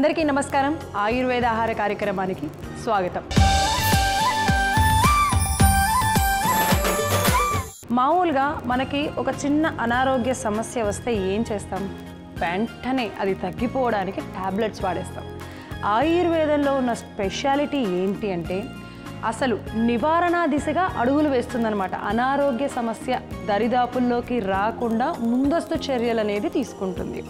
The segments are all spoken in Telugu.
అందరికీ నమస్కారం. ఆయుర్వేద ఆహార కార్యక్రమానికి స్వాగతం. మామూలుగా మనకి ఒక చిన్న అనారోగ్య సమస్య వస్తే ఏం చేస్తాం? వెంటనే అది తగ్గిపోవడానికి టాబ్లెట్స్ వాడేస్తాం. ఆయుర్వేదంలో ఉన్న స్పెషాలిటీ ఏంటి అంటే అసలు నివారణ దిశగా అడుగులు వేస్తుందన్నమాట. అనారోగ్య సమస్య దరిదాపుల్లోకి రాకుండా ముందస్తు చర్యలు అనేది తీసుకుంటుంది.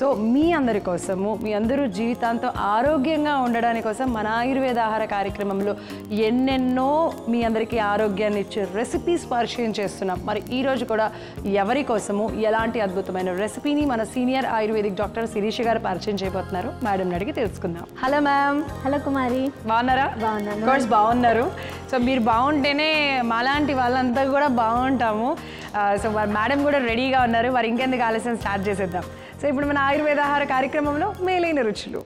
సో మీ అందరి కోసము మీ అందరూ జీవితాంతం ఆరోగ్యంగా ఉండడానికి కోసం మన ఆయుర్వేద ఆహార కార్యక్రమంలో ఎన్నెన్నో మీ అందరికీ ఆరోగ్యాన్ని ఇచ్చే రెసిపీస్ పరిచయం చేస్తున్నాం. మరి ఈ రోజు కూడా ఎవరి కోసము ఎలాంటి అద్భుతమైన రెసిపీని మన సీనియర్ ఆయుర్వేదిక్ డాక్టర్ శిరీష గారు పరిచయం చేయబోతున్నారు? మేడం అడిగి తెలుసుకుందాం. Hello ma'am. హలో కుమారి. బాగున్నారా? బాగున్నాను. కోర్స్ బాగున్నారు సో మీరు బాగుంటేనే మాలాంటి వాళ్ళంతా కూడా బాగుంటాము. సో మరి మేడం కూడా రెడీగా ఉన్నారు. వారు ఇంకెందుకు ఆలస్యం స్టార్ట్ చేసేద్దాం. సో ఇప్పుడు మన ఆయుర్వేద ఆహార కార్యక్రమంలో మేలైన రుచులు.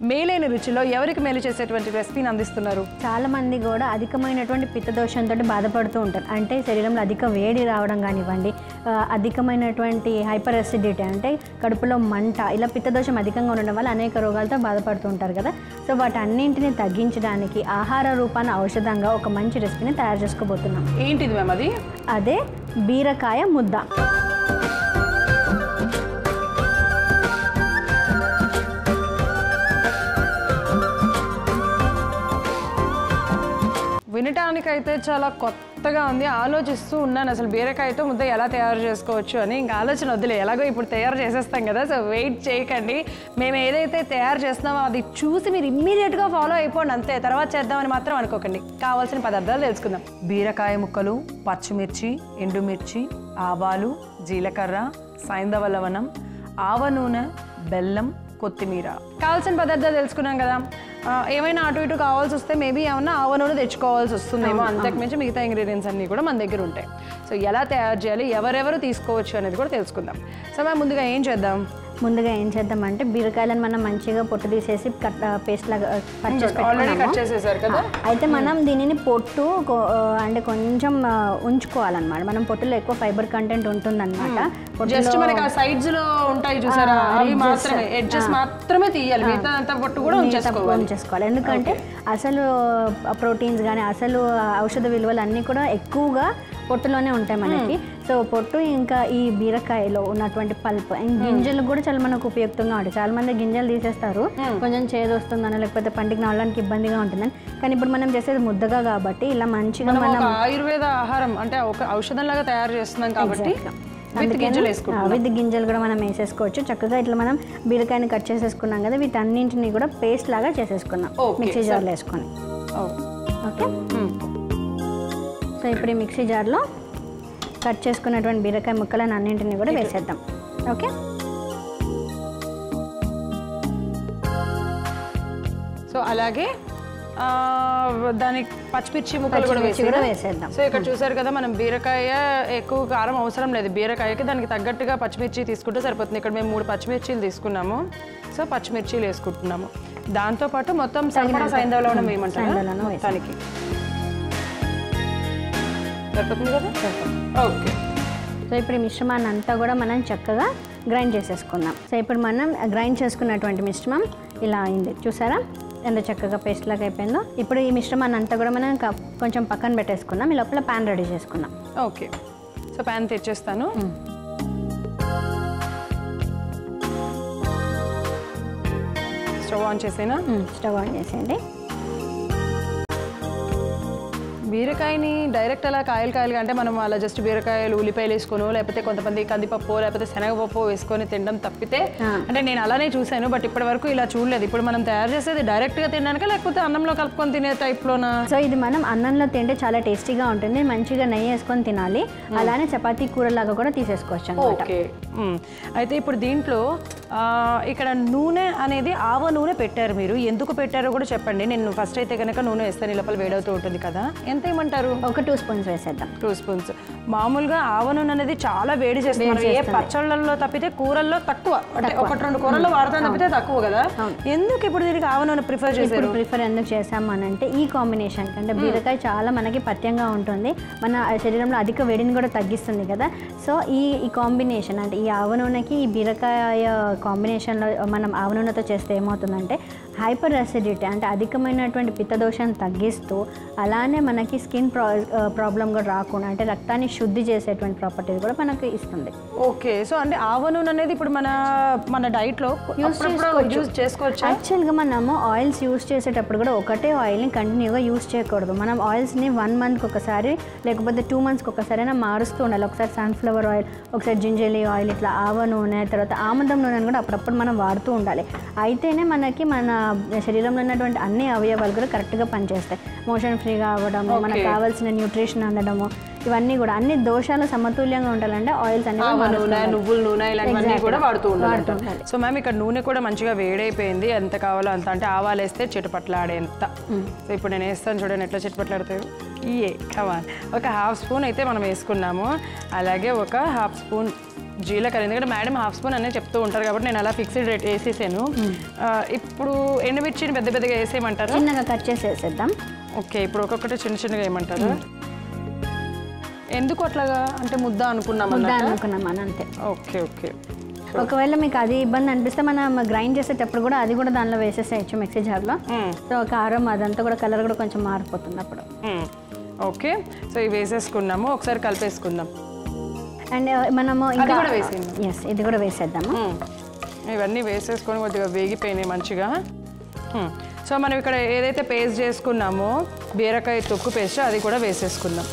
మేలైన రుచిలో ఎవరికి మేలు చేసేటువంటి రెసిపీని అందిస్తున్నారు? చాలా మంది కూడా అధికమైనటువంటి పిత్తదోషంతో బాధపడుతూ ఉంటారు. అంటే శరీరంలో అధిక వేడి రావడం కానివ్వండి అధికమైనటువంటి హైపర్ అసిడిటీ అంటే కడుపులో మంట ఇలా పిత్తదోషం అధికంగా ఉండడం వల్ల అనేక రోగాలతో బాధపడుతూ ఉంటారు కదా. సో వాటన్నింటిని తగ్గించడానికి ఆహార రూపాన ఔషధంగా ఒక మంచి రెసిపీని తయారు చేసుకోబోతున్నాం. ఏంటిది మ్యామ్ అది? అదే బీరకాయ ముద్ద. వినటానికైతే చాలా కొత్తగా ఉంది. ఆలోచిస్తూ ఉన్నాను. అసలు బీరకాయతో ముద్ద ఎలా తయారు చేసుకోవచ్చు అని ఇంకా ఆలోచన వద్దులే. ఎలాగో ఇప్పుడు తయారు చేసేస్తాం కదా సో వెయిట్ చేయకండి. మేము ఏదైతే తయారు చేస్తున్నామో అది చూసి మీరు ఇమ్మీడియట్గా ఫాలో అయిపోండి. అంతే. తర్వాత చేద్దామని మాత్రం అనుకోకండి. కావాల్సిన పదార్థాలు తెలుసుకుందాం. బీరకాయ ముక్కలు పచ్చిమిర్చి ఎండుమిర్చి ఆవాలు జీలకర్ర సైంధవ లవణం ఆవ నూనె బెల్లం కొత్తిమీర. కావాల్సిన పదార్థాలు తెలుసుకున్నాం కదా. ఏమైనా అటు ఇటు కావాల్సి వస్తే మేబీ ఏమన్నా ఆవ నూనె తెచ్చుకోవాల్సి వస్తుందేమో అంతకుమించి మిగతా ఇంగ్రీడియంట్స్ అన్నీ కూడా మన దగ్గర ఉంటాయి. సో ఎలా తయారు చేయాలి ఎవరెవరు తీసుకోవచ్చు అనేది కూడా తెలుసుకుందాం. సో మేము ముందుగా ఏం చేద్దాం? ముందుగా ఏం చేద్దామంటే బీరకాయలను మనం మంచిగా పొట్టు తీసేసి కట్ పేస్ట్ లాగా అయితే మనం దీనిని పొట్టు అంటే కొంచెం ఉంచుకోవాలన్నమాట. మనం పొట్టులో ఎక్కువ ఫైబర్ కంటెంట్ ఉంటుందన్నమాట. జస్ట్ పొట్టులో మనకి ఆ సైడ్స్లో ఉంటాయి చూసారా? అవి మాత్రమే ఎడ్జెస్ మాత్రమే తీయాలి. మిగతా అంతా పొట్టు కూడా ఉంచేసుకోవాలి. ఉంచేసుకోవాలి. ఎందుకంటే అసలు ప్రోటీన్స్ కానీ అసలు ఔషధ విలువలు అన్నీ కూడా ఎక్కువగా పొట్టులోనే ఉంటాయి మనకి. సో పొట్టు ఇంకా ఈ బీరకాయలో ఉన్నటువంటి పల్ప్ గింజలు కూడా చాలా మనకు ఉపయుక్తంగా ఉంటాయి. చాలా మంది గింజలు తీసేస్తారు. కొంచెం చేదు వస్తుందని లేకపోతే పంటికి నవ్వడానికి ఇబ్బందిగా ఉంటుందని. కానీ ఇప్పుడు మనం చేసేది ముద్దగా కాబట్టి ఇలా మంచిగా మనం ఆయుర్వేద ఆహారం అంటే ఒక ఔషధం లాగా తయారు చేస్తున్నాం కాబట్టి విత్ గింజలు కూడా మనం వేసేసుకోవచ్చు. చక్కగా ఇట్లా మనం బీరకాయని కట్ చేసేసుకున్నాం కదా వీటన్నింటిని కూడా పేస్ట్ లాగా చేసేసుకున్నాం. మిక్సీ జార్లో వేసుకొని. ఓకే మ్మ్. సో ఇప్పుడు ఈ మిక్సీ జార్లో కట్ చేసుకున్నటువంటి బీరకాయ ముక్కలను అన్నింటిని కూడా వేసేద్దాం. ఓకే? సో అలాగే దానికి పచ్చిమిర్చి ముక్కలు కూడా పచ్చిమిర్చి వేసి కూడా వేసేద్దాం. సో ఇక్కడ చూసారు కదా మనం బీరకాయ ఎక్కువ కారం అవసరం లేదు. బీరకాయకి దానికి తగ్గట్టుగా పచ్చిమిర్చి తీసుకుంటే సరిపోతుంది. ఇక్కడ మేము మూడు పచ్చిమిర్చీలు తీసుకున్నాము. సో పచ్చిమిర్చీలు వేసుకుంటున్నాము. దాంతోపాటు మొత్తం సరిపడా సైంధవలో వేయమంటారా? మొత్తానికి. సరిపోతుంది కదా? ఓకే. సో ఇప్పుడు ఈ మిశ్రమాన్ని అంతా కూడా మనం చక్కగా గ్రైండ్ చేసేసుకుందాం. సో ఇప్పుడు మనం గ్రైండ్ చేసుకున్నటువంటి మిశ్రమం ఇలా అయింది. చూసారా? ఎంత చక్కగా పేస్ట్ లాగా అయిపోయిందో. ఇప్పుడు ఈ మిశ్రమాన్ని అంతా కూడా మనం కొంచెం పక్కన పెట్టేసుకుందాం. ఈ లోపల ప్యాన్ రెడీ చేసుకుందాం. ఓకే. సో ప్యాన్ తెచ్చేస్తాను. స్టవ్ ఆన్ చేసేనా? మ్మ్. స్టవ్ ఆన్ చేసేయండి. బీరకాయని డైరెక్ట్ అలా కాయలు కాయలుగా అంటే మనం అలా జస్ట్ బీరకాయలు ఉల్లిపాయలు వేసుకోను లేకపోతే కొంతమంది కందిపప్పు లేకపోతే శనగపప్పు వేసుకొని తినడం తప్పితే. అంటే నేను అలానే చూశాను బట్ ఇప్పటి వరకు ఇలా చూడలేదు. ఇప్పుడు మనం తయారు చేసేది డైరెక్ట్గా తినడానికా లేకపోతే అన్నంలో కలుపుకొని తినే టైప్లోనా సో ఇది మనం అన్నంలో తింటే చాలా టేస్టీగా ఉంటుంది మంచిగా నెయ్యి వేసుకొని తినాలి. అలానే చపాతీ కూరలాగా కూడా తీసేసుకోవచ్చు అనమాట. అయితే ఇప్పుడు దీంట్లో ఇక్కడ నూనె అనేది ఆవ నూనె పెట్టారు మీరు. ఎందుకు పెట్టారో కూడా చెప్పండి. నేను ఫస్ట్ అయితే కనుక నూనె వేస్తాను లోపల వేడవుతూ ఉంటుంది కదా. ఎంత ఏమంటారు? ఒక టూ స్పూన్స్ వేసేద్దాం. టూ స్పూన్స్ మామూలుగా ఆవ నూనె అనేది చాలా వేడి చేస్తుంది. ఏ పచ్చళ్ళల్లో తప్పితే కూరల్లో తక్కువ. అంటే ఒకటి రెండు కూరల్లో వాడతాం తప్పితే తక్కువ కదా. ఎందుకు ఇప్పుడు దీనికి ఆవ నూనె ప్రిఫర్ చేశారు? ప్రిఫర్ ఎందుకు చేసాము అని అంటే ఈ కాంబినేషన్ అంటే బీరకాయ చాలా మనకి పథ్యంగా ఉంటుంది. మన శరీరంలో అధిక వేడిని కూడా తగ్గిస్తుంది కదా. సో ఈ ఈ కాంబినేషన్ అంటే ఈ ఆవ నూనెకి ఈ బీరకాయ కాంబినేషన్లో మనం ఆవ నూనెతో చేస్తే ఏమవుతుందంటే హైపర్ అసిడిటీ అంటే అధికమైనటువంటి పిత్తదోషాన్ని తగ్గిస్తూ అలానే మనకి స్కిన్ ప్రా ప్రాబ్లం కూడా రాకుండా అంటే రక్తాన్ని శుద్ధి చేసేటువంటి ప్రాపర్టీస్ కూడా మనకి ఇస్తుంది. ఓకే. సో అంటే ఆవ నూనె అనేది ఇప్పుడు మన మన డైట్లో యూజ్ చేసుకోవచ్చా. యాక్చువల్గా మనము ఆయిల్స్ యూస్ చేసేటప్పుడు కూడా ఒకటే ఆయిల్ని కంటిన్యూగా యూస్ చేయకూడదు. మనం ఆయిల్స్ని వన్ మంత్కి ఒకసారి లేకపోతే టూ మంత్స్కి ఒకసారి అయినా మారుస్తూ ఉండాలి. ఒకసారి సన్ఫ్లవర్ ఆయిల్ ఒకసారి జింజలి ఆయిల్ ఇట్లా ఆవ నూనె తర్వాత ఆముదం నూనె కూడా అప్పుడప్పుడు మనం వాడుతూ ఉండాలి. అయితేనే మనకి మన శరీరంలో ఉన్నటువంటి అన్ని అవయవాలు కూడా కరెక్ట్గా పనిచేస్తాయి. మోషన్ ఫ్రీగా అవ్వడము మనకు కావాల్సిన న్యూట్రిషన్ అందడము ఇవన్నీ కూడా అన్ని దోషాలు సమతుల్యంగా ఉండాలంటే ఆయిల్స్ మారుస్తూ నూనె. నువ్వుల నూనె ఇలాంటివన్నీ. కూడా వాడుతూ ఉండాలి. సో మ్యామ్ ఇక్కడ నూనె కూడా మంచిగా వేడైపోయింది. ఎంత కావాలో అంత. అంటే ఆవాలు వేస్తే చిటపట్లాడేంత. సో ఇప్పుడు నేను వేస్తాను చూడండి ఎట్లా చిటపట్లాడతాయి. ఇయే కమాన్ ఒక హాఫ్ స్పూన్ అయితే మనం వేసుకున్నాము. అలాగే ఒక హాఫ్ స్పూన్ జీలకర్ర ఎందుకంటే మేడం హాఫ్ స్పూన్ అనేది చెప్తూ ఉంటారు కాబట్టి నేను అలా ఫిక్స్డ్ రేట్ వేసేసాను. ఇప్పుడు ఎండుమిర్చిని పెద్ద పెద్దగా వేసేయమంటారు? చిన్నగా కట్ చేసి వేసేద్దాం ఓకే ఇప్పుడు ఒక్కొక్కటి చిన్న చిన్నగా వేయమంటారు? ఎందుకు అట్లాగా? అంటే ముద్ద అనుకున్నాం ముద్ద అన్నట్టు అనుకున్నాం అని అంతే. Okay okay. ఒకవేళ మీకు అది ఇబ్బంది అనిపిస్తే మనం గ్రైండ్ చేసేటప్పుడు కూడా అది కూడా దానిలో వేసేసేయచ్చు మిక్సీ జార్లో. సో కారం అదంతా కూడా కలర్ కూడా కొంచెం మారిపోతుంది అప్పుడు. ఓకే సో ఇవి వేసేసుకున్నాము. ఒకసారి కలిపేసుకుందాం. అండ్ మనము ఇంకా కూడా వేసేయండి. ఎస్ ఇది కూడా వేసేద్దాము. ఇవన్నీ వేసేసుకొని కొద్దిగా వేగిపోయినాయి మంచిగా. సో మనం ఇక్కడ ఏదైతే పేస్ట్ చేసుకున్నామో బీరకాయ తొక్కు పేస్ట్ అది కూడా వేసేసుకుందాం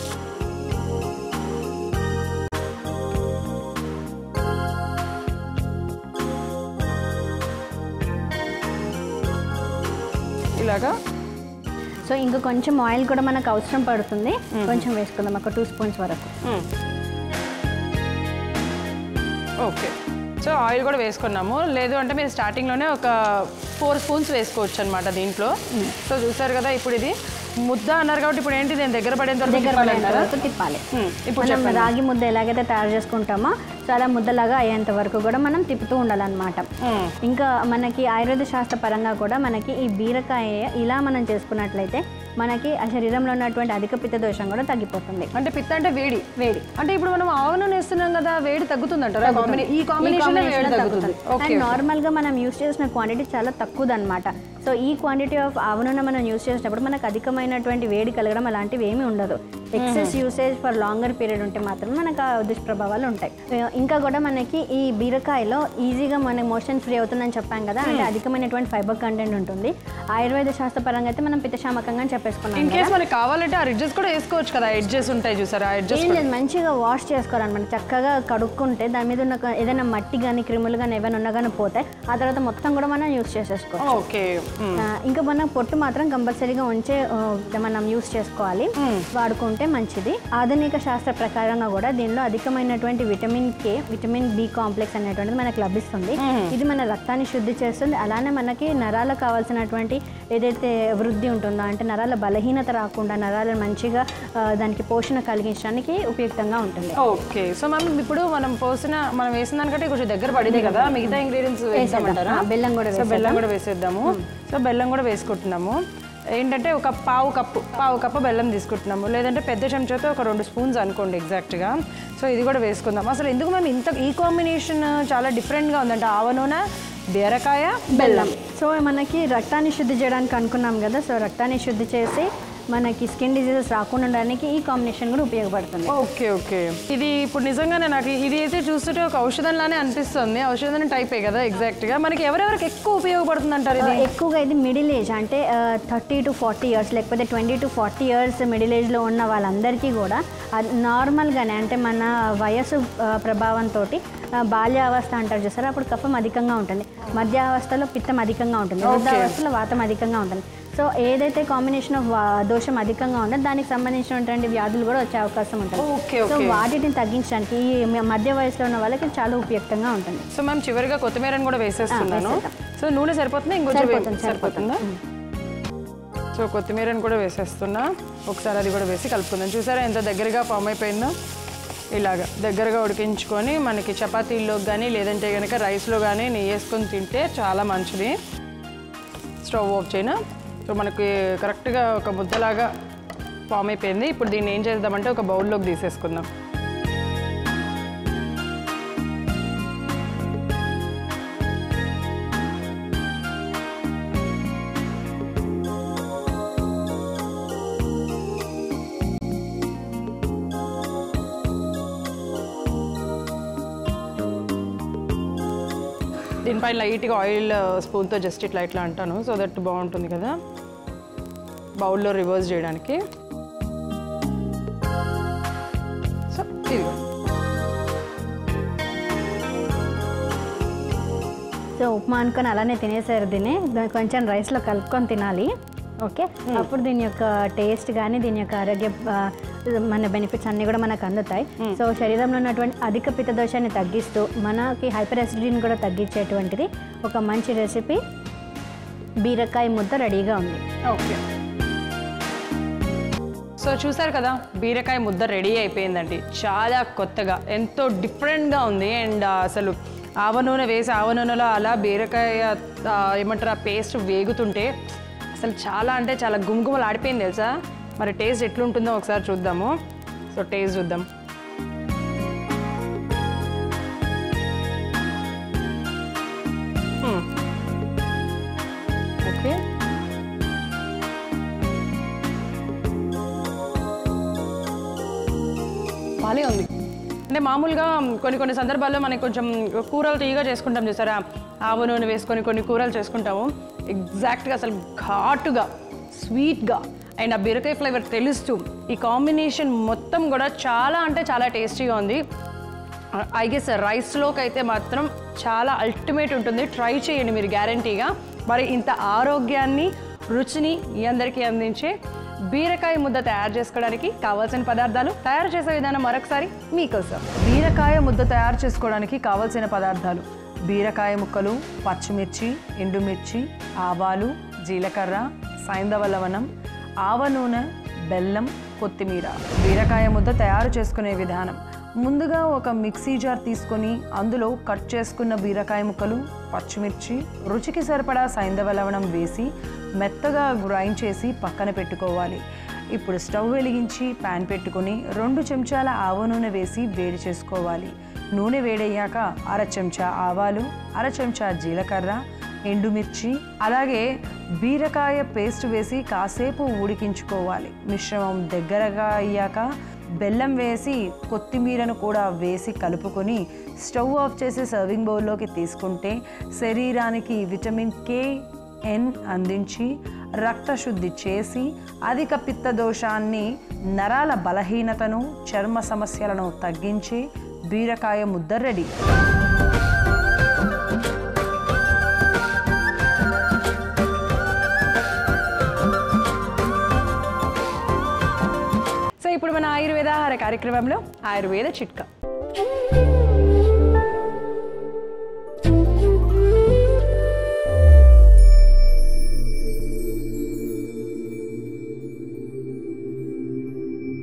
ఇలాగా సో ఇంకా కొంచెం ఆయిల్ కూడా మనకు అవసరం పడుతుంది కొంచెం వేసుకుందాం ఒక టూ స్పూన్స్ వరకు. ఓకే. సో ఆయిల్ కూడా వేసుకున్నాము. లేదు అంటే మీరు స్టార్టింగ్లోనే ఒక ఫోర్ స్పూన్స్ వేసుకోవచ్చు అనమాట దీంట్లో సో చూసారు కదా ఇప్పుడు ఇది ముద్ద అన్నారు కాబట్టి ఇప్పుడు ఏంటి నేను దగ్గర పడేంత దగ్గర పడేంత తిప్పాలి. ఇప్పుడు రాగి ముద్ద ఎలాగైతే తయారు చేసుకుంటామో అలా ముద్దలాగా అయ్యేంత వరకు కూడా మనం తిప్పుతూ ఉండాలన్నమాట. ఇంకా మనకి ఆయుర్వేద శాస్త్ర పరంగా కూడా మనకి ఈ బీరకాయ ఇలా మనం చేసుకున్నట్లయితే మనకి ఆ శరీరంలో ఉన్నటువంటి అధిక పిత్త దోషం కూడా తగ్గిపోతుంది. అంటే పిత్త అంటే వేడి. వేడి. అంటే ఇప్పుడు మనం ఆవు నూనె వేస్తున్నాం కదా వేడి తగ్గుతుందంటారా? కాంబినే- ఈ కాంబినేషన్ తగ్గుతుంది. నార్మల్గా మనం యూస్ చేసిన క్వాంటిటీ చాలా తక్కువదన్నమాట. సో ఈ క్వాంటిటీ ఆఫ్ ఆవు నూనె మనం యూస్ చేసినప్పుడు మనకు అధికమైనటువంటి వేడి కలగడం అలాంటివి ఏమీ ఉండదు excess usage for longer period ఉంటే మాత్రం మనకు ఆ దుష్ప్రభావాలు ఉంటాయి. ఇంకా కూడా మనకి ఈ బీరకాయలో ఈజీగా మనకి మోషన్ ఫ్రీ అవుతుందని చెప్పాం కదా అంటే అధికమైనటువంటి ఫైబర్ కంటెంట్ ఉంటుంది. ఆయుర్వేద శాస్త్ర పరంగా అయితే మనం పితశామకంగా చెప్పేసుకున్నాం ఇన్. కేస్ మనకి కావాలంటే ఆ రిడ్జెస్ కూడా వేసుకోవచ్చు కదా ఎడ్జెస్ ఉంటాయి చూసారా ఆ ఎడ్జెస్ ఏం లేదు మంచిగా వాష్ చేసుకోవాలన్నమాట. చక్కగా కడుక్కుంటే దాని మీద ఉన్న ఏదైనా మట్టి కానీ క్రిములు కానీ ఏమైనా ఉన్నా కానీ పోతాయి ఆ తర్వాత మొత్తం కూడా మనం యూస్ చేసేసుకోవాలి ఓకే మ్మ్. ఇంకా మనం పొట్టు మాత్రం కంపల్సరీగా ఉంచే మనం యూస్ చేసుకోవాలి. వాడుకుంటే మంచిది. ఆధునిక శాస్త్ర ప్రకారంగా కూడా దీనిలో అధికమైనటువంటి vitamin K vitamin B complex అనేటువంటిది మనకు లభిస్తుంది. ఇది మన రక్తాన్ని శుద్ధి చేస్తుంది. అలానే మనకి నరాలకు కావాల్సినటువంటి ఏదైతే వృద్ధి ఉంటుందో అంటే నరాల బలహీనత రాకుండా నరాలను మంచిగా దానికి పోషణ కలిగించడానికి ఉపయుక్తంగా ఉంటుంది. ఓకే. సో మనం ఇప్పుడు మనం పోసిన మనం వేసిన దానికంటే కొంచెం దగ్గర పడింది కదా. మిగతా ఇంగ్రీడియంట్స్ బెల్లం కూడా బెల్లం కూడా వేసేద్దాము. సో బెల్లం కూడా వేసుకుంటున్నాము ఏంటంటే ఒక పావు కప్పు పావు కప్పు బెల్లం తీసుకుంటున్నాము. లేదంటే పెద్ద చెంచాతో ఒక రెండు స్పూన్స్ అనుకోండి ఎగ్జాక్ట్గా సో ఇది కూడా వేసుకుందాం. అసలు ఎందుకు మేము ఇంత ఈ కాంబినేషన్ చాలా డిఫరెంట్గా ఉందంటే. ఆవ నూనె బీరకాయ బెల్లం. సో మనకి రక్తాన్ని శుద్ధి చేయడానికి అనుకున్నాం కదా. సో రక్తాన్ని శుద్ధి చేసి మనకి స్కిన్ డిజీజెస్ రాకుండా ఉండడానికి ఈ కాంబినేషన్ కూడా ఉపయోగపడుతుంది. Okay okay. ఇది ఇప్పుడు నిజంగానే నాకు ఇది అయితే చూస్తుంటే ఒక ఔషధంలానే అనిపిస్తుంది. ఔషధం టైపే కదా ఎగ్జాక్ట్గా. మనకి ఎవరెవరికి ఎక్కువ ఉపయోగపడుతుంది అంటారు ఇది? ఎక్కువగా ఇది మిడిల్ ఏజ్ అంటే థర్టీ టు ఫార్టీ ఇయర్స్ లేకపోతే twenty to forty years middle ఏజ్లో ఉన్న వాళ్ళందరికీ కూడా నార్మల్గానే అంటే మన వయసు ఆ, ప్రభావంతో బాల్యావస్థ అంటారు చూసారా? అప్పుడు కఫం అధికంగా ఉంటుంది. మధ్యావస్థలో పిత్తం అధికంగా ఉంటుంది. వృద్ధావస్థలో వాతం అధికంగా ఉంటుంది. సో ఏదైతే కాంబినేషన్ ఆఫ్ దోషం అధికంగా ఉందో దానికి సంబంధించినటువంటి వ్యాధులు కూడా వచ్చే అవకాశం ఉంటుంది. ఓకే సో వాటిని తగ్గించడానికి ఈ మధ్య వయసులో ఉన్న వాళ్ళకి చాలా ఉపయుక్తంగా ఉంటుంది. సో మ్యామ్ చివరిగా కొత్తిమీరని కూడా వేసేస్తున్నాను. సో నూనె సరిపోతుందా? ఇంకొంచెం సరిపోతుందా సో కొత్తిమీరని కూడా వేసేస్తున్నా. ఒకసారి అది కూడా వేసి కలుపుకుందాం. చూసారా ఎంత దగ్గరగా ఫామ్ అయిపోయిందో? ఇలాగా దగ్గరగా ఉడికించుకొని మనకి చపాతీల్లో కానీ లేదంటే కనుక రైస్లో కానీ నెయ్యి వేసుకొని తింటే చాలా మంచిది. స్టవ్ ఆఫ్ చేయను? సో మనకి కరెక్ట్గా ఒక ముద్దలాగా ఫామ్ అయిపోయింది. ఇప్పుడు దీన్ని ఏం చేద్దామంటే ఒక బౌల్లోకి తీసేసుకుందాం. దీనిపైన లైట్గా ఆయిల్ స్పూన్తో జస్ట్ ఇట్లా ఇట్లా అంటాను. సో దట్ బాగుంటుంది కదా. బౌల్లో రివర్స్ చేయడానికి. సో ఇదిగో. సో ఉప్మా అనుకొని అలానే తినేసారు దీన్ని. దాన్ని కొంచెం రైస్లో కలుపుకొని తినాలి. ఓకే? అప్పుడు దీని యొక్క టేస్ట్ కానీ దీని యొక్క ఆరోగ్య మన బెనిఫిట్స్ అన్నీ కూడా మనకు అందుతాయి. సో శరీరంలో ఉన్నటువంటి అధిక పిత్తదోషాన్ని తగ్గిస్తూ మనకి హైపర్ అసిడిటీని కూడా తగ్గించేటువంటిది ఒక మంచి రెసిపీ. బీరకాయ ముద్ద రెడీగా ఉంది. ఓకే. సో చూసారు కదా బీరకాయ ముద్ద రెడీ అయిపోయిందండి. చాలా కొత్తగా ఎంతో డిఫరెంట్గా ఉంది. అండ్ అసలు ఆవ నూనె వేసి ఆవ నూనెలో అలా బీరకాయ ఏమంటారు ఆ పేస్ట్ వేగుతుంటే అసలు చాలా అంటే చాలా గుమ్గుమలు ఆడిపోయింది తెలుసా? మరి టేస్ట్ ఎట్లుంటుందో ఒకసారి చూద్దాము. సో టేస్ట్ చూద్దాం. అంటే మామూలుగా కొన్ని కొన్ని సందర్భాల్లో మనకి కొంచెం కూరలు తీయగా చేసుకుంటాం చూసారా? ఆవ నూనె వేసుకొని కొన్ని కూరలు చేసుకుంటాము. ఎగ్జాక్ట్గా అసలు ఘాటుగా స్వీట్గా అండ్ ఆ బీరకాయ ఫ్లేవర్ తెలుస్తూ ఈ కాంబినేషన్ మొత్తం కూడా చాలా అంటే చాలా టేస్టీగా ఉంది. ఐ గెస్ రైస్లోకి అయితే మాత్రం చాలా అల్టిమేట్ ఉంటుంది. ట్రై చేయండి మీరు గ్యారంటీగా మరి ఇంత ఆరోగ్యాన్ని రుచిని ఈ అందరికీ అందించే బీరకాయ ముద్ద తయారు చేసుకోవడానికి కావాల్సిన పదార్థాలు తయారు చేసే విధానం మరొకసారి మీకోసం. బీరకాయ ముద్ద తయారు చేసుకోవడానికి కావాల్సిన పదార్థాలు బీరకాయ ముక్కలు పచ్చిమిర్చి ఎండుమిర్చి ఆవాలు జీలకర్ర సైంధవ లవణం ఆవ నూనె బెల్లం కొత్తిమీర. బీరకాయ ముద్ద తయారు చేసుకునే విధానం ముందుగా ఒక మిక్సీ జార్ తీసుకొని అందులో కట్ చేసుకున్న బీరకాయ ముక్కలు పచ్చిమిర్చి రుచికి సరిపడా సైంధవ లవణం వేసి మెత్తగా గ్రైండ్ చేసి పక్కన పెట్టుకోవాలి. ఇప్పుడు స్టవ్ వెలిగించి ప్యాన్ పెట్టుకొని రెండు చెంచాల ఆవ నూనె వేసి వేడి చేసుకోవాలి. నూనె వేడయ్యాక అర చెంచా ఆవాలు అర చెంచా జీలకర్ర ఎండుమిర్చి అలాగే బీరకాయ పేస్ట్ వేసి కాసేపు ఉడికించుకోవాలి. మిశ్రమం దగ్గరగా అయ్యాక బెల్లం వేసి కొత్తిమీరను కూడా వేసి కలుపుకొని స్టవ్ ఆఫ్ చేసి సర్వింగ్ బౌల్లోకి తీసుకుంటే శరీరానికి విటమిన్ కే ఎన్ అందించి రక్తశుద్ధి చేసి అధిక పిత్త దోషాన్ని నరాల బలహీనతను చర్మ సమస్యలను తగ్గించి బీరకాయ ముద్ద రెడీ ఇప్పుడు మన ఆయుర్వేద ఆహార కార్యక్రమంలో ఆయుర్వేద చిట్కా.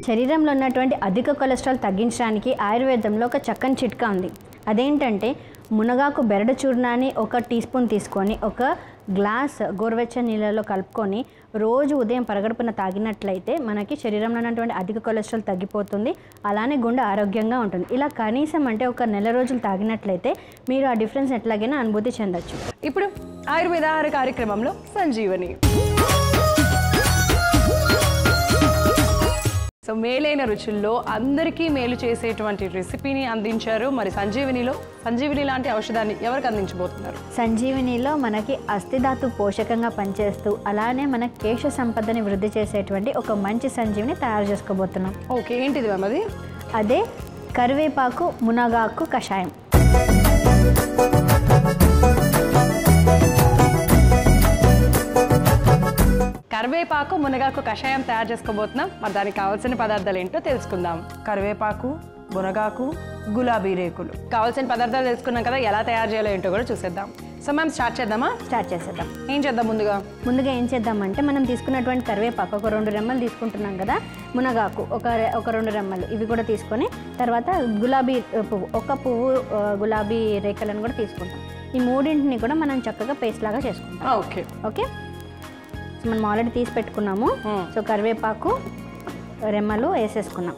శరీరంలో ఉన్నటువంటి అధిక కొలెస్ట్రాల్ తగ్గించడానికి ఆయుర్వేదంలో ఒక చక్కని చిట్కా ఉంది. అదేంటంటే మునగాకు బెరడు చూర్ణాన్ని ఒక టీ స్పూన్ తీసుకొని ఒక గ్లాస్ గోరువెచ్చని నీళ్ళలో కలుపుకొని రోజు ఉదయం పరగడుపున తాగినట్లయితే మనకి శరీరంలో ఉన్నటువంటి అధిక కొలెస్ట్రాల్ తగ్గిపోతుంది అలానే గుండె ఆరోగ్యంగా ఉంటుంది. ఇలా కనీసం అంటే ఒక నెల రోజులు తాగినట్లయితే మీరు ఆ డిఫరెన్స్ ఎట్లాగైనా అనుభూతి చెందొచ్చు. ఇప్పుడు ఆయుర్వేద ఆహార కార్యక్రమంలో సంజీవని. సో మేలైన రుచుల్లో అందరికీ మేలు చేసేటువంటి రెసిపీని అందించారు. మరి సంజీవనిలో సంజీవని లాంటి ఔషధాన్ని ఎవరికి అందించబోతున్నారు? సంజీవినిలో మనకి అస్థిధాతు పోషకంగా పనిచేస్తూ అలానే మన కేశ సంపదని వృద్ధి చేసేటువంటి ఒక మంచి సంజీవిని తయారు చేసుకోబోతున్నాం. ఓకే ఏంటిది మ్యామ్ అది? అదే కరివేపాకు మునగాకు కషాయం. కరివేపాకు మునగాకు కషాయం తయారు చేసుకోబోతున్నాం. మరి దానికి కావాల్సిన పదార్థాలు ఏంటో తెలుసుకుందాం. కరివేపాకు మునగాకు గులాబీ రేకులు. కావాల్సిన పదార్థాలు తెలుసుకున్నాం కదా ఎలా తయారు చేయాలో ఏంటో కూడా చూసేద్దాం. సో మ్యామ్ స్టార్ట్ చేద్దామా? స్టార్ట్ చేసేద్దాం. ఏం చేద్దాం ముందుగా? ముందుగా ఏం చేద్దామంటే మనం తీసుకున్నటువంటి కరివేపాకు ఒక రెండు రెమ్మలు తీసుకుంటున్నాం కదా మునగాకు ఒక ఒక రెండు రెమ్మలు ఇవి కూడా తీసుకొని తర్వాత గులాబీ పువ్వు ఒక పువ్వు గులాబీ రేఖలను కూడా తీసుకుంటాం. ఈ మూడింటిని కూడా మనం చక్కగా పేస్ట్ లాగా చేసుకుంటాం. ఓకే. ఓకే? సో మనం ఆల్రెడీ తీసి పెట్టుకున్నాము. సో కరివేపాకు రెమ్మలు వేసేసుకున్నాం.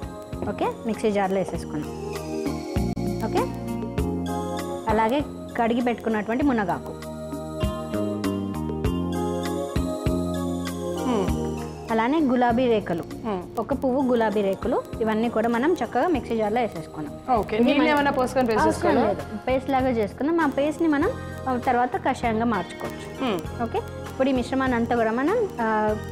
ఓకే? మిక్సీ జార్లో వేసేసుకున్నాం. ఓకే? అలాగే కడిగి పెట్టుకున్నటువంటి మునగాకు. అలానే గులాబీ రేకులు. ఒక పువ్వు గులాబీ రేకులు. ఇవన్నీ కూడా మనం చక్కగా మిక్సీ జార్లో వేసేసుకున్నాం. ఓకే. నీళ్ళు ఏమైనా పోసుకొని పేస్ట్ లాగా చేసుకున్నాం. ఆ పేస్ట్ని మనం తర్వాత కషాయంగా మార్చుకోవచ్చు. ఓకే? ఇప్పుడు ఈ మిశ్రమాన్ని అంతా కూడా మనం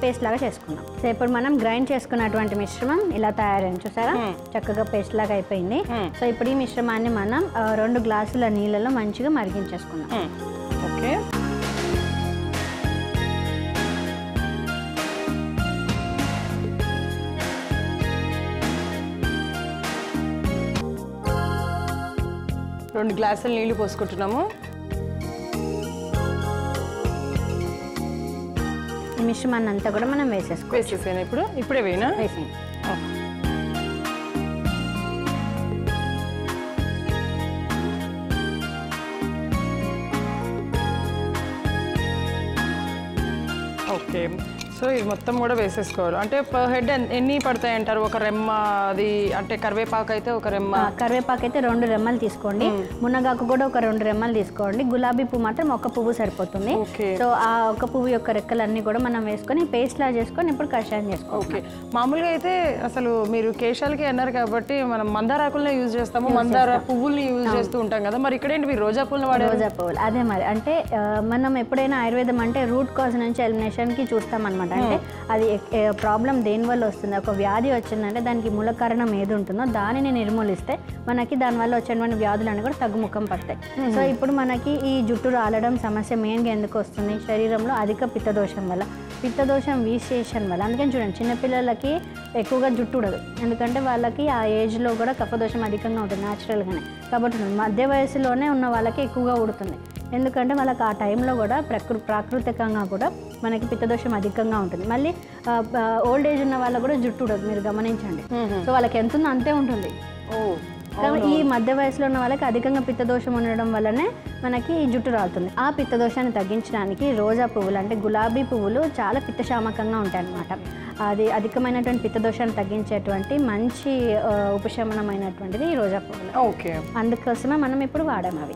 పేస్ట్ లాగా చేసుకుందాం సో ఇప్పుడు మనం గ్రైండ్ చేసుకున్నటువంటి మిశ్రమం ఇలా తయారైంది. చూసారా? చక్కగా పేస్ట్ లాగా అయిపోయింది. సో ఇప్పుడు ఈ మిశ్రమాన్ని మనం రెండు గ్లాసుల నీళ్ళలో మంచిగా మరిగించేసుకుందాం. మ్మ్. ఓకే. రెండు గ్లాసులు నీళ్ళు పోసుకుంటున్నాము. మిశ్రమాన్ని అంతా కూడా మనం వేసేసుకో వేసేసాను ఇప్పుడు ఇప్పుడే వేయనా? వేసేయండి సో ఇది మొత్తం కూడా వేసేసుకోవాలి. అంటే పర్ హెడ్ ఎన్ని పడతాయి అంటారు? ఒక రెమ్మ అది అంటే కరివేపాకు అయితే ఒక రెమ్మ. కరివేపాకు అయితే రెండు రెమ్మలు తీసుకోండి. మునగాకు కూడా ఒక రెండు రెమ్మలు తీసుకోండి. గులాబీ పువ్వు మాత్రం ఒక పువ్వు సరిపోతుంది. సో ఆ ఒక పువ్వు యొక్క రెక్కలన్నీ కూడా మనం వేసుకొని పేస్ట్ లా చేసుకొని ఇప్పుడు కషాయం చేసుకోవాలి. ఓకే. మామూలుగా అయితే అసలు మీరు కేశాలకి అన్నారు కాబట్టి మనం మందారాకులనే యూజ్ చేస్తాము. మందార పువ్వుల్ని యూజ్ చేస్తూ ఉంటాం కదా. మరి ఇక్కడేంటి మీరు రోజా పువ్వులను వాడారు? రోజా పువ్వులు. అదే మరి. అంటే మనం ఎప్పుడైనా ఆయుర్వేదం అంటే రూట్ కాజ్ నుంచి ఎలిమినేషన్కి చూస్తాం అనమాట అంటే అది ప్రాబ్లం దేనివల్ల వస్తుంది? ఒక వ్యాధి వచ్చిందంటే దానికి మూల కారణం ఏది ఉంటుందో దానిని నిర్మూలిస్తే మనకి దానివల్ల వచ్చేటువంటి వ్యాధులన్నీ కూడా తగ్గుముఖం పడతాయి. సో ఇప్పుడు మనకి ఈ జుట్టు రాలడం సమస్య మెయిన్గా ఎందుకు వస్తుంది? శరీరంలో అధిక పిత్తదోషం వల్ల పిత్తదోషం వీసేషన్ వల్ల. అందుకని చూడండి చిన్నపిల్లలకి ఎక్కువగా జుట్టు ఉండదు. ఎందుకంటే వాళ్ళకి ఆ ఏజ్లో కూడా కఫదోషం అధికంగా ఉంటుంది న్యాచురల్గానే కాబట్టి మధ్య వయసులోనే ఉన్న వాళ్ళకి ఎక్కువగా ఉడుతుంది. ఎందుకంటే వాళ్ళకి ఆ టైంలో కూడా ప్రకృ ప్రాకృతికంగా కూడా మనకి పిత్తదోషం అధికంగా ఉంటుంది. మళ్ళీ ఓల్డ్ ఏజ్ ఉన్న వాళ్ళకు కూడా జుట్టు ఉండదు. మీరు గమనించండి. సో వాళ్ళకి ఎంత ఉందో అంతే ఉంటుంది. ఈ మధ్య వయసులో ఉన్న వాళ్ళకి అధికంగా పిత్తదోషం ఉండడం వల్లనే మనకి ఈ జుట్టు రాలుతుంది. ఆ పిత్తదోషాన్ని తగ్గించడానికి రోజా పువ్వులు అంటే గులాబీ పువ్వులు చాలా పిత్తశామకంగా ఉంటాయి అన్నమాట అది అధికమైనటువంటి పిత్తదోషాన్ని తగ్గించేటువంటి మంచి ఉపశమనమైనటువంటిది ఈ రోజా పువ్వులు. ఓకే. అందుకోసమే మనం ఇప్పుడు వాడాము అవి.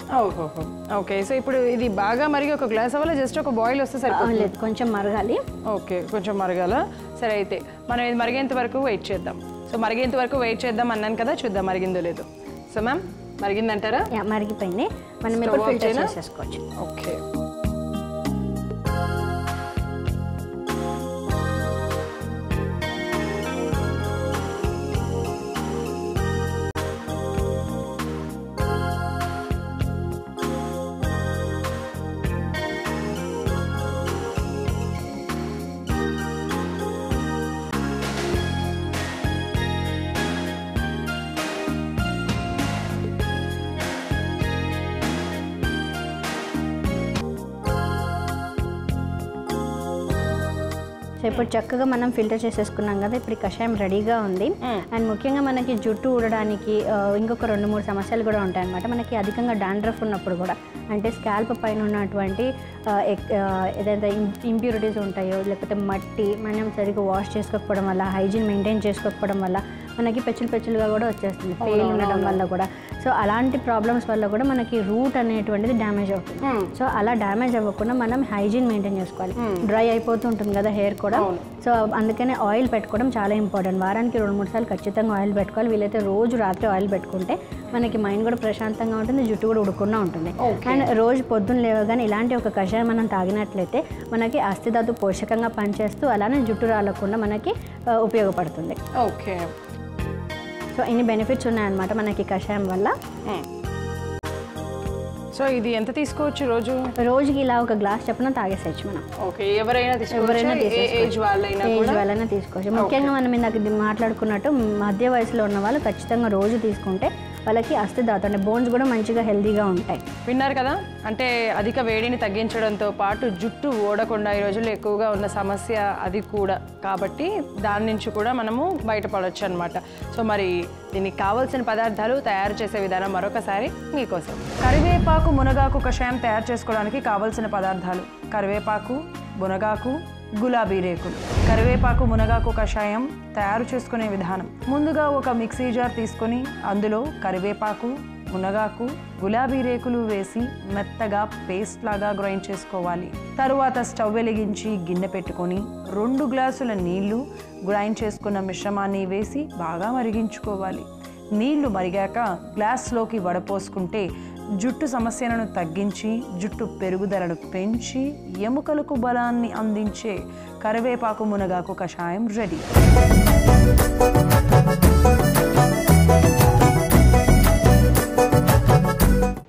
ఓకే. సో ఇప్పుడు ఇది బాగా మరిగి ఒక గ్లాస్ అవ్వాలి? జస్ట్ ఒక బాయిల్ వస్తే సరిపోతుంది? లేదు కొంచెం మరగాలి. ఓకే. కొంచెం మరగాల. సరే అయితే మనం ఇది మరిగేంత వరకు వెయిట్ చేద్దాం. సో మరిగేంత వరకు వెయిట్ చేద్దాం అన్నాను కదా? చూద్దాం మరిగిందో లేదో. సో మ్యామ్ మరిగిందంటారా? మరిగిపోయింది. మనం ఇప్పుడు ఫిల్టర్ చేయనా? చేసేసుకోవచ్చు. ఓకే. ఇప్పుడు చక్కగా మనం ఫిల్టర్ చేసేసుకున్నాం కదా ఇప్పుడు ఈ కషాయం రెడీగా ఉంది. అండ్ ముఖ్యంగా మనకి జుట్టు ఊడడానికి ఇంకొక రెండు మూడు సమస్యలు కూడా ఉంటాయి అనమాట మనకి అధికంగా డాండ్రఫ్ ఉన్నప్పుడు కూడా అంటే స్కాల్ప్ పైన ఉన్నటువంటి ఏదైతే ఇంప్యూరిటీస్ ఉంటాయో లేకపోతే మట్టి మనం సరిగ్గా వాష్ చేసుకోకపోవడం వల్ల హైజీన్ మెయింటైన్ చేసుకోకపోవడం వల్ల మనకి పెచ్చులు పెచ్చులుగా కూడా వచ్చేస్తుంది. పెయిన్ ఉండడం వల్ల కూడా. సో అలాంటి ప్రాబ్లమ్స్ వల్ల కూడా మనకి రూట్ అనేటువంటిది డ్యామేజ్ అవుతుంది. సో అలా డ్యామేజ్ అవ్వకుండా మనం హైజీన్ మెయింటైన్ చేసుకోవాలి. డ్రై అయిపోతూ ఉంటుంది కదా హెయిర్ కూడా. సో అందుకనే ఆయిల్ పెట్టుకోవడం చాలా ఇంపార్టెంట్ వారానికి రెండు మూడు సార్లు ఖచ్చితంగా ఆయిల్ పెట్టుకోవాలి. వీలైతే రోజు రాత్రి ఆయిల్ పెట్టుకుంటే మనకి మైండ్ కూడా ప్రశాంతంగా ఉంటుంది జుట్టు కూడా ఉడకుండా ఉంటుంది. అండ్ రోజు పొద్దున్న లేవగానే ఇలాంటి ఒక కషాయం మనం తాగినట్లయితే మనకి అస్థిధాతు పోషకంగా పనిచేస్తూ అలానే జుట్టు రాలకుండా మనకి ఉపయోగపడుతుంది. ఓకే. సో ఇన్ని బెనిఫిట్స్ ఉన్నాయన్నమాట మనకి కషాయం వల్ల. సో ఇది ఎంత తీసుకోవచ్చు రోజు? రోజుకి ఇలా ఒక గ్లాస్ చొప్పున తాగేసేయచ్చు మనం. ఓకే ఎవరైనా ఎవరైనా తీసుకోవచ్చు ఏజ్ వాళ్ళైనా ముఖ్యంగా మనం ఇందాక ఇది మాట్లాడుకున్నట్టు మధ్య వయసులో ఉన్న వాళ్ళు ఖచ్చితంగా రోజు తీసుకుంటే వాళ్ళకి అస్థిదాత అంటే బోన్స్ కూడా మంచిగా హెల్దీగా ఉంటాయి. విన్నారు కదా? అంటే అధిక వేడిని తగ్గించడంతో పాటు జుట్టు ఓడకుండా ఈ రోజుల్లో ఎక్కువగా ఉన్న సమస్య అది కూడా. కాబట్టి దాని నుంచి కూడా మనము బయటపడవచ్చు అనమాట సో మరి దీనికి కావాల్సిన పదార్థాలు తయారు చేసే విధానం మరొకసారి మీకోసం. కరివేపాకు మునగాకు కషాయం తయారు చేసుకోవడానికి కావాల్సిన పదార్థాలు. కరివేపాకు మునగాకు గులాబీ రేకులు. కరివేపాకు మునగాకు కషాయం తయారు చేసుకునే విధానం. ముందుగా ఒక మిక్సీ జార్ తీసుకొని అందులో కరివేపాకు మునగాకు గులాబీ రేకులు వేసి మెత్తగా పేస్ట్ లాగా గ్రైండ్ చేసుకోవాలి. తరువాత స్టవ్ వెలిగించి గిన్నె పెట్టుకొని రెండు గ్లాసుల నీళ్ళు గ్రైండ్ చేసుకున్న మిశ్రమాన్ని వేసి బాగా మరిగించుకోవాలి. నీళ్ళు మరిగాక గ్లాస్లోకి వడపోసుకుంటే జుట్టు సమస్యలను తగ్గించి జుట్టు పెరుగుదలను పెంచి ఎముకలకు బలాన్ని అందించే కరివేపాకు మునగాకు కషాయం రెడీ.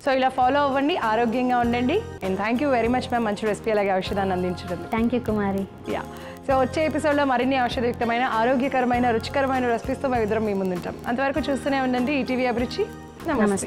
సో ఇలా ఫాలో అవ్వండి ఆరోగ్యంగా ఉండండి. And thank you very much ma'am మంచి రెసిపీ అలాగే ఔషధాన్ని అందించడం. Thank you Kumari yeah so వచ్చే ఎపిసోడ్లో మరిన్ని ఔషధయుక్తమైన ఆరోగ్యకరమైన రుచికరమైన రెసిపీస్తో మేము ఇద్దరం మీ ముందుంటాం. అంతవరకు చూస్తూనే ఉండండి ఈటీవీ అభిరుచి. నమస్తే. నమస్తే.